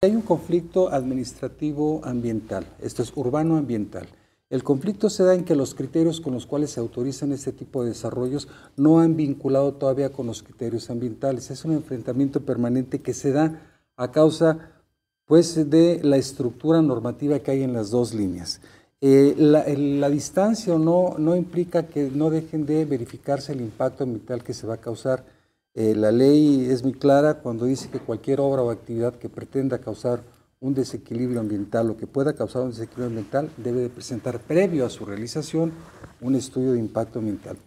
Hay un conflicto administrativo ambiental, esto es urbano ambiental. El conflicto se da en que los criterios con los cuales se autorizan este tipo de desarrollos no han vinculado todavía con los criterios ambientales. Es un enfrentamiento permanente que se da a causa pues, de la estructura normativa que hay en las dos líneas. Eh, la, distancia no, no implica que no dejen de verificarse el impacto ambiental que se va a causar. Eh, la ley es muy clara cuando dice que cualquier obra o actividad que pretenda causar un desequilibrio ambiental o que pueda causar un desequilibrio ambiental debe de presentar previo a su realización un estudio de impacto ambiental.